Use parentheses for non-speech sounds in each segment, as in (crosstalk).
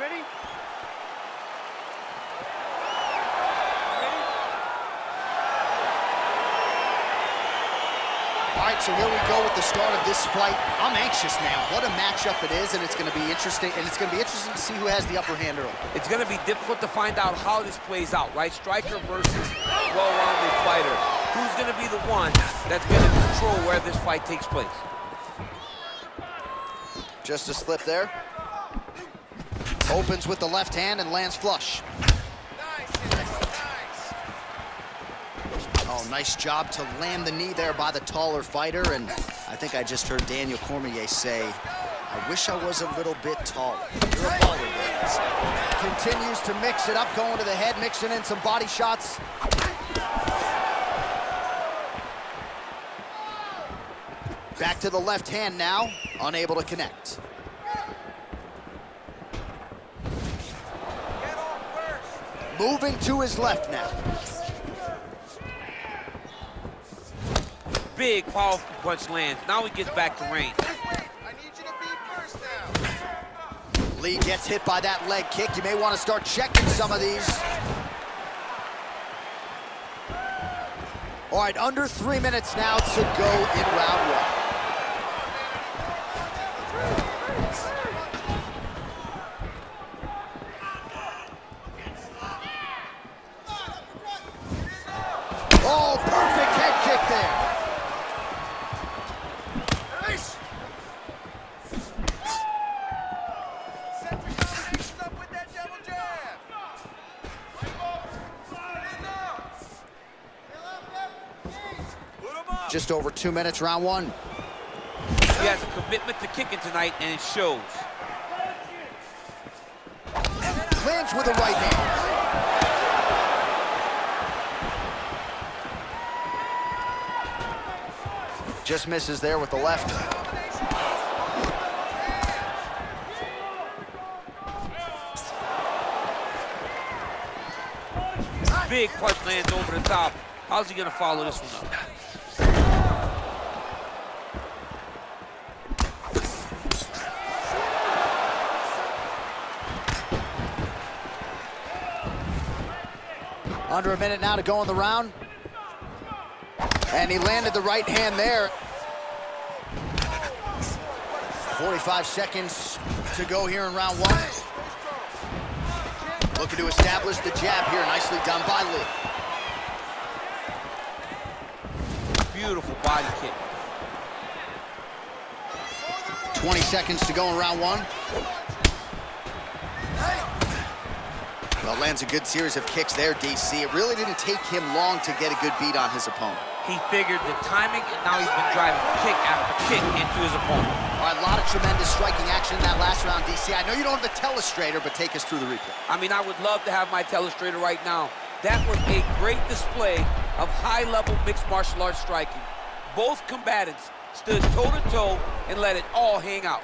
ready? All right, so here we go with the start of this fight. I'm anxious, man. What a matchup it is, and it's going to be interesting. And it's going to be interesting to see who has the upper hand early. It's going to be difficult to find out how this plays out, right? Striker versus well-rounded fighter. Who's going to be the one that's going to control where this fight takes place? Just a slip there. Opens with the left hand and lands flush. Oh, nice job to land the knee there by the taller fighter. And I think I just heard Daniel Cormier say, I wish I was a little bit taller. You're a baller, Williams. Continues to mix it up, going to the head, mixing in some body shots. Back to the left hand now, unable to connect. Moving to his left now. Big, powerful punch lands. Now he gets back to range. Lee gets hit by that leg kick. You may want to start checking some of these. All right, under three minutes now to go in round one. Oh, perfect head kick there. Just over two minutes, round one. He has a commitment to kicking tonight, and it shows. Lands with a right hand. Just misses there with the left. Big punch lands over the top. How's he gonna follow this one up? Under a minute now to go in the round. And he landed the right hand there. 45 seconds to go here in round one. Looking to establish the jab here. Nicely done by Lee. Beautiful body kick. 20 seconds to go in round one. Well, lands a good series of kicks there, DC. It really didn't take him long to get a good beat on his opponent. He figured the timing, and now he's been driving kick after kick into his opponent. All right, a lot of tremendous striking action in that last round, DC. I know you don't have a telestrator, but take us through the replay. I mean, I would love to have my telestrator right now. That was a great display of high-level mixed martial arts striking. Both combatants stood toe-to-toe and let it all hang out.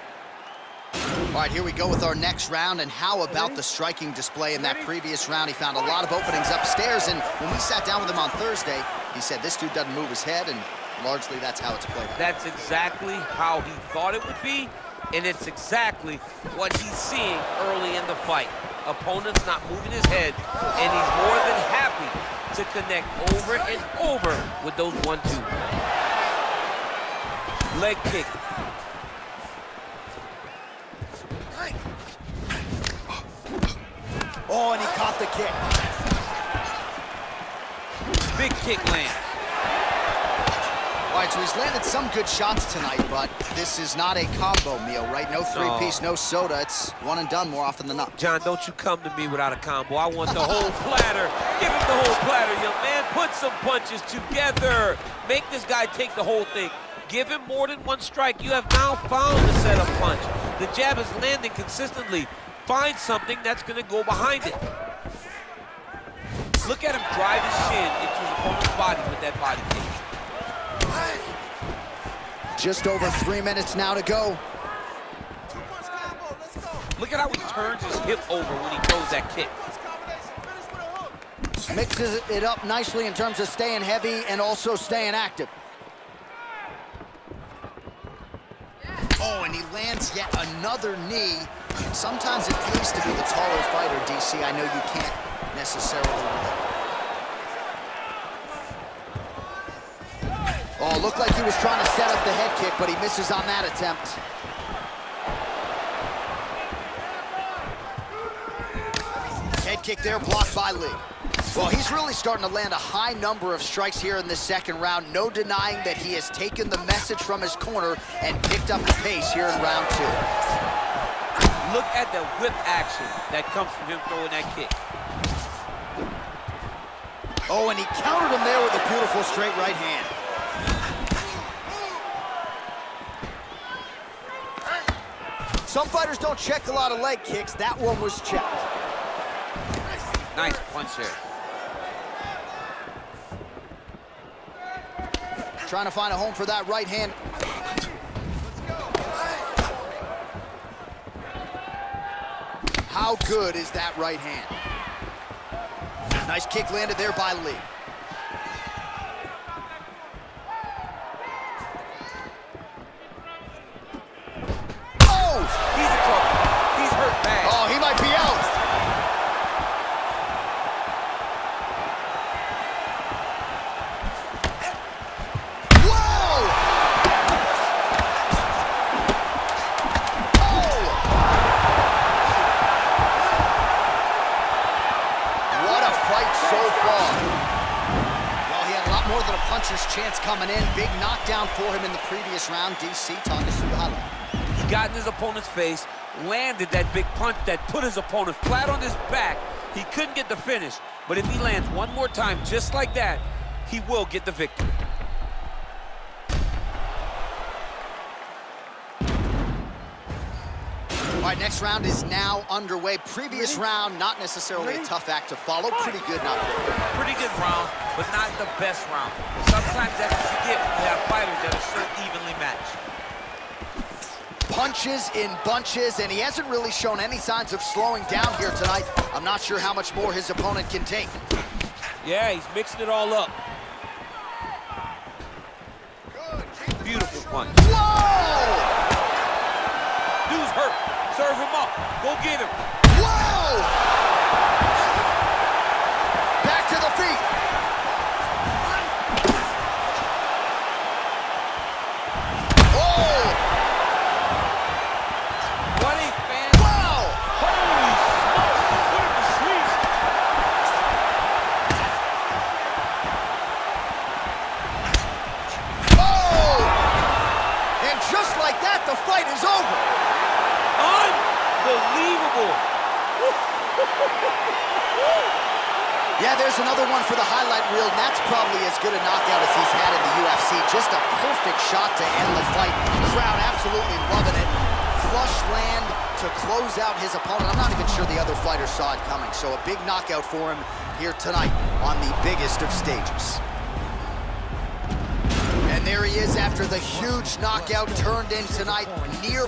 All right, here we go with our next round, and how about the striking display in that previous round? He found a lot of openings upstairs, and when we sat down with him on Thursday, he said this dude doesn't move his head, and largely that's how it's played out. That's exactly how he thought it would be, and it's exactly what he's seeing early in the fight. Opponent's not moving his head, and he's more than happy to connect over and over with those one-two. Leg kick. Oh, and he caught the kick. Big kick land. All right, so he's landed some good shots tonight, but this is not a combo meal, right? No three-piece, no soda. It's one and done more often than not. John, don't you come to me without a combo. I want the whole platter. Give him the whole platter, young man. Put some punches together. Make this guy take the whole thing. Give him more than one strike. You have now found the setup punch. The jab is landing consistently. Find something that's going to go behind it. Look at him drive his shin into his opponent's body with that body kick. Just over three minutes now to go. Look at how he turns his hip over when he throws that kick. Mixes it up nicely in terms of staying heavy and also staying active. Oh, and he lands yet another knee Sometimes it pays to be the taller fighter, DC. I know you can't necessarily Oh, looked like he was trying to set up the head kick, but he misses on that attempt. Head kick there, blocked by Lee. Well, he's really starting to land a high number of strikes here in the second round. No denying that he has taken the message from his corner and picked up the pace here in round two. Look at the whip action that comes from him throwing that kick. Oh, and he countered him there with a beautiful straight right hand. Some fighters don't check a lot of leg kicks. That one was checked. Nice punch there. Trying to find a home for that right hand. How good is that right hand? Nice kick landed there by Lee. Puncher's chance coming in. Big knockdown for him in the previous round. DC, highlight. He got in his opponent's face, landed that big punch that put his opponent flat on his back. He couldn't get the finish, but if he lands one more time just like that, he will get the victory. All right, next round is now underway. Previous round, not necessarily a tough act to follow. Pretty good, not good. Pretty good round, but not the best round. Sometimes that's what you get when you have fighters that are so evenly matched. Punches in bunches, and he hasn't really shown any signs of slowing down here tonight. I'm not sure how much more his opponent can take. Yeah, he's mixing it all up. Beautiful punch. Whoa! Dude's hurt. Serve him up. Go get him. Whoa! Back to the feet. What a fan. Wow! Holy smokes. What a sweep. And just like that, the fight is over. Unbelievable. (laughs) yeah, there's another one for the highlight reel, and that's probably as good a knockout as he's had in the UFC. Just a perfect shot to end the fight. Crowd absolutely loving it. Flush land to close out his opponent. I'm not even sure the other fighter saw it coming, so a big knockout for him here tonight on the biggest of stages. And there he is after the huge knockout turned in tonight, near